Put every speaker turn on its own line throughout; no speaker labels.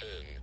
It's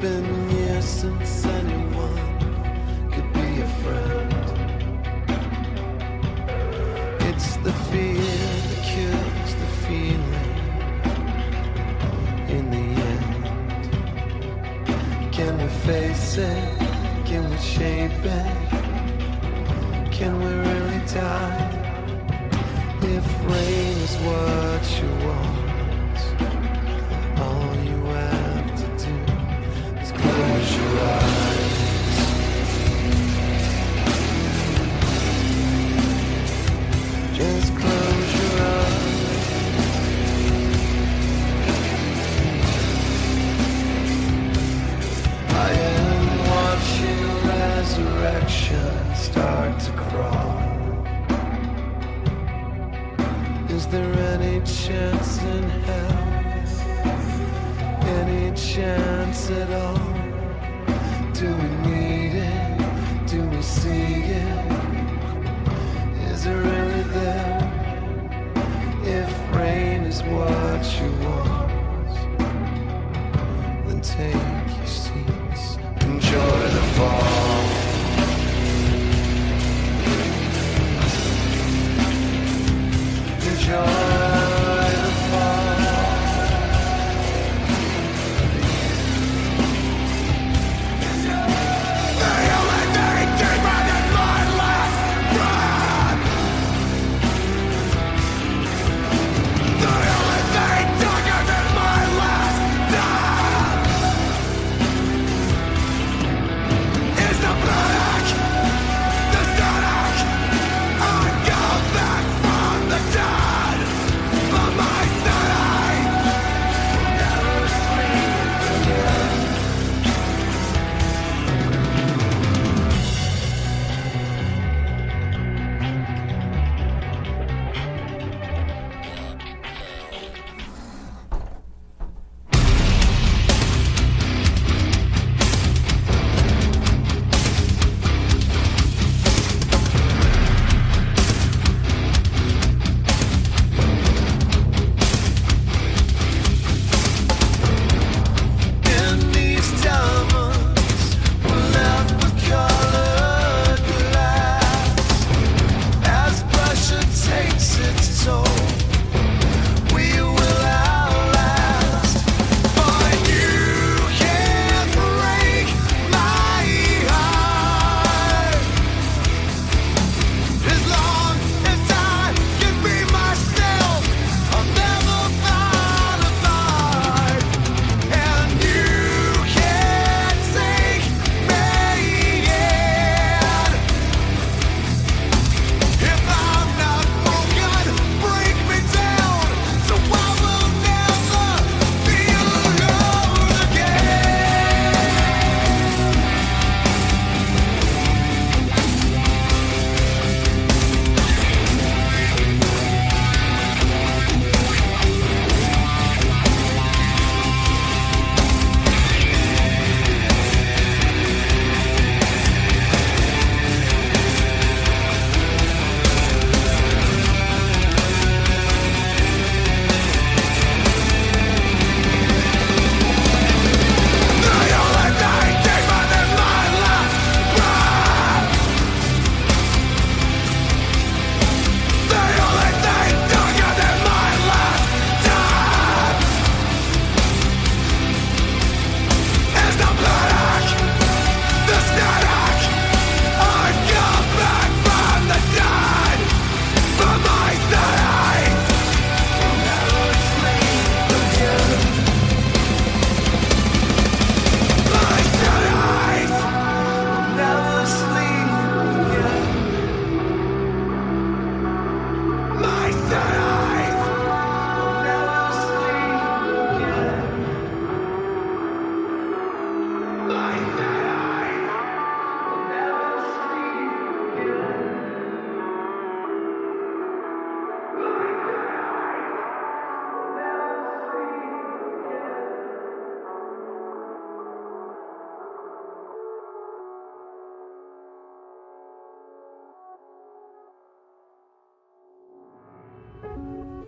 been years since anyone could be a friend. It's the fear that kills the feeling in the end. Can we face it? Can we shape it? Can we really die? If rain is what you want, Any chance at all? Do we need it? Do we see it? Is it really there? If rain is what you want, then take your seats.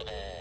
and